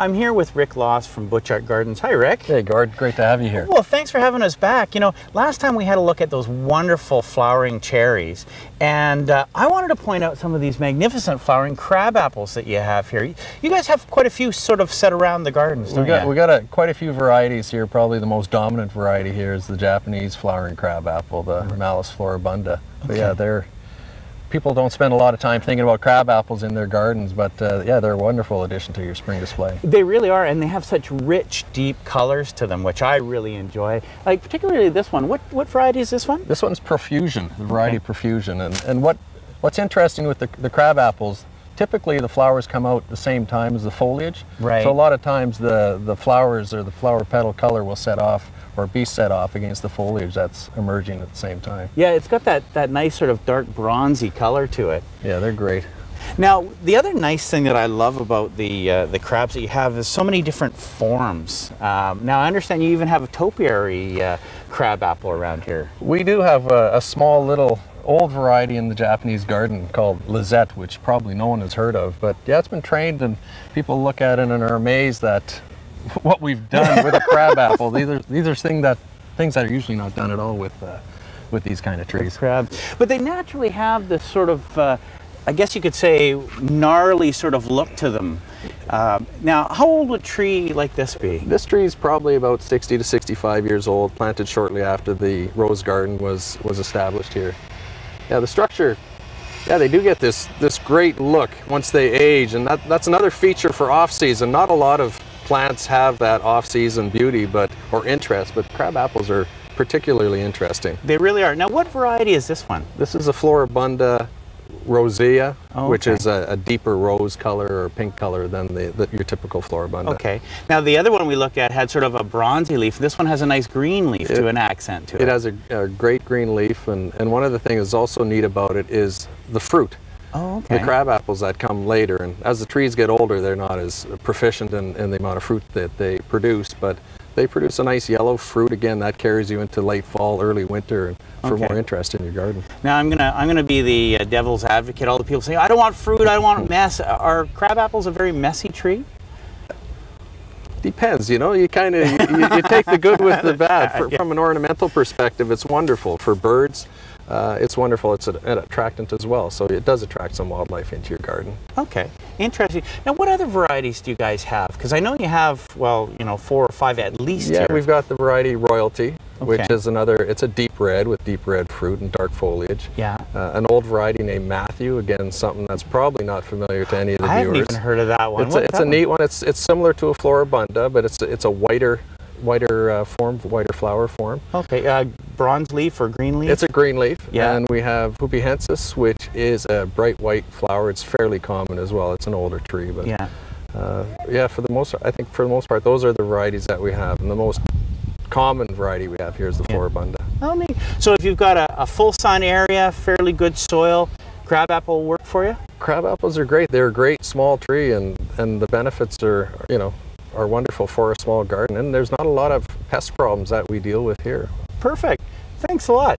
I'm here with Rick Los from Butchart Gardens. Hi, Rick. Hey, Gord. Great to have you here. Well, thanks for having us back. You know, last time we had a look at those wonderful flowering cherries, and uh, I wanted to point out some of these magnificent flowering crab apples that you have here. You guys have quite a few sort of set around the gardens, we got, We got a, quite a few varieties here. Probably the most dominant variety here is the Japanese flowering crab apple, the Malus floribunda. But yeah, they're people don't spend a lot of time thinking about crab apples in their gardens, but uh, yeah, they're a wonderful addition to your spring display. They really are, and they have such rich, deep colors to them, which I really enjoy. Like particularly this one. What what variety is this one? This one's Profusion, the variety okay. Profusion, and and what what's interesting with the, the crab apples typically the flowers come out the same time as the foliage. Right. So a lot of times the, the flowers or the flower petal color will set off or be set off against the foliage that's emerging at the same time. Yeah, it's got that, that nice sort of dark bronzy color to it. Yeah, they're great. Now, the other nice thing that I love about the uh, the crabs that you have is so many different forms. Um, now, I understand you even have a topiary uh, crab apple around here. We do have a, a small little old variety in the Japanese garden called Lizette, which probably no one has heard of. But yeah, it's been trained, and people look at it and are amazed at what we've done with a crab apple. These are these are things that things that are usually not done at all with uh, with these kind of trees. crabs, but they naturally have this sort of. Uh, I guess you could say gnarly sort of look to them. Uh, now, how old would a tree like this be? This tree is probably about 60 to 65 years old, planted shortly after the rose garden was, was established here. Yeah, the structure, yeah, they do get this, this great look once they age, and that, that's another feature for off-season. Not a lot of plants have that off-season beauty but or interest, but crab apples are particularly interesting. They really are. Now, what variety is this one? This is a Floribunda rosea, oh, okay. which is a, a, deeper rose color or pink color than the, the, your typical floribunda. Okay. Now the other one we looked at had sort of a bronzy leaf. This one has a nice green leaf it, to an accent to it. It has a, a, great green leaf, and, and one of the things that's also neat about it is the fruit. Oh, okay. The crab apples that come later, and as the trees get older, they're not as proficient in, in the amount of fruit that they produce, but they produce a nice yellow fruit. Again, that carries you into late fall, early winter for okay. more interest in your garden. Now I'm gonna I'm gonna be the uh, devil's advocate. All the people say I don't want fruit, I don't want mess. Are crab apples a very messy tree? Depends, you know. You kind of you, you, take the good with the bad. For, yeah. From an ornamental perspective, it's wonderful for birds uh, it's wonderful. It's an attractant as well, so it does attract some wildlife into your garden. Okay, interesting. Now, what other varieties do you guys have? Because I know you have, well, you know, four or five at least. Yeah, here. we've got the variety Royalty, okay. which is another. It's a deep red with deep red fruit and dark foliage. Yeah. Uh, an old variety named Matthew. Again, something that's probably not familiar to any of the I viewers. I haven't even heard of that one. It's, a, it's a, neat one. It's it's similar to a Floribunda, but it's it's a whiter whiter uh, form, whiter flower form. Okay, uh, bronze leaf or green leaf? It's a green leaf. Yeah. And we have Hupehensis, which is a bright white flower. It's fairly common as well. It's an older tree, but yeah. Uh, yeah, for the most, I think for the most part, those are the varieties that we have, and the most common variety we have here is the yeah. Floribunda. Oh, neat. So if you've got a, a full sun area, fairly good soil, crabapple will work for you? Crab apples are great. They're a great small tree, and and the benefits are, you know, are wonderful for a small garden and there's not a lot of pest problems that we deal with here. Perfect. Thanks a lot.